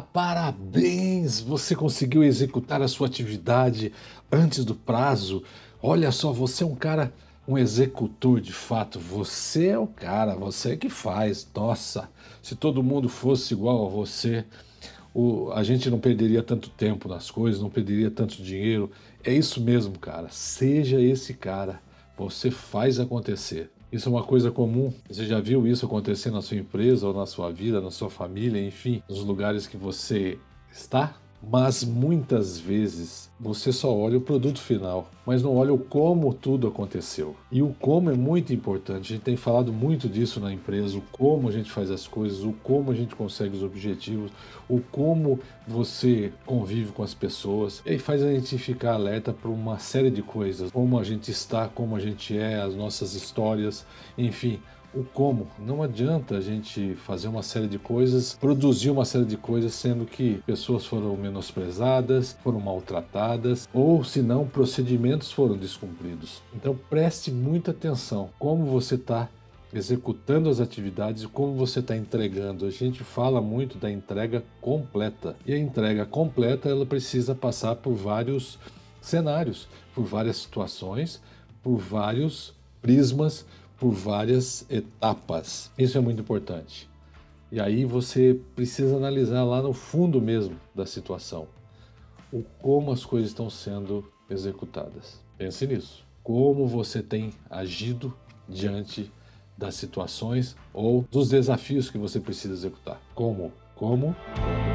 Parabéns! Você conseguiu executar a sua atividade antes do prazo. Olha só, você é um cara, um executor de fato. Você é o cara, você é que faz. Nossa, se todo mundo fosse igual a você, o, a gente não perderia tanto tempo nas coisas, não perderia tanto dinheiro. É isso mesmo, cara. Seja esse cara. Você faz acontecer. Isso é uma coisa comum. Você já viu isso acontecer na sua empresa ou na sua vida, na sua família, enfim, nos lugares que você está? Mas muitas vezes você só olha o produto final, mas não olha o como tudo aconteceu. E o como é muito importante. A gente tem falado muito disso na empresa, o como a gente faz as coisas, o como a gente consegue os objetivos, o como você convive com as pessoas. E aí faz a gente ficar alerta para uma série de coisas, como a gente está, como a gente é, as nossas histórias, enfim o como. Não adianta a gente fazer uma série de coisas, produzir uma série de coisas, sendo que pessoas foram menosprezadas, foram maltratadas, ou se não, procedimentos foram descumpridos. Então preste muita atenção como você está executando as atividades e como você está entregando. A gente fala muito da entrega completa. E a entrega completa ela precisa passar por vários cenários, por várias situações, por vários prismas, por várias etapas. Isso é muito importante. E aí você precisa analisar lá no fundo mesmo da situação o como as coisas estão sendo executadas. Pense nisso. Como você tem agido diante das situações ou dos desafios que você precisa executar. Como? Como? Como?